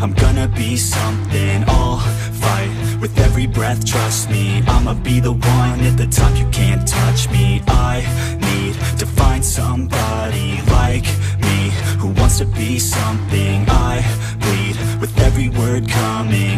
I'm gonna be something, I'll fight With every breath, trust me I'ma be the one at the top, you can't touch me. I need to find somebody like me Who wants to be something. I bleed with every word coming